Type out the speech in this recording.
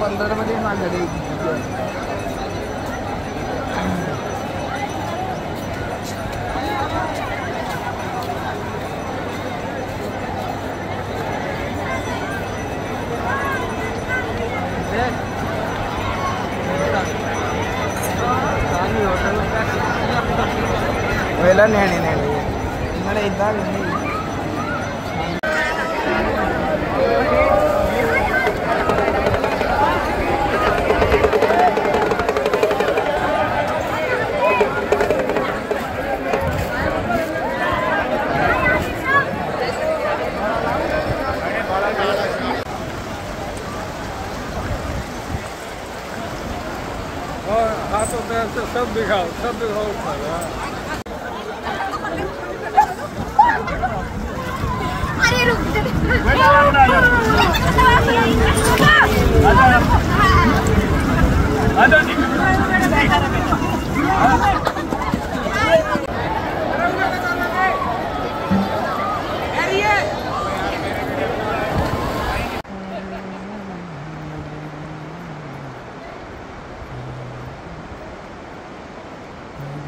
पंधरामध्ये माझ्याकडे पहिला न्याणे न्याणे इकडे एकदा हाथों होता है सब दिखाओ सब दिखाओ Mm-hmm.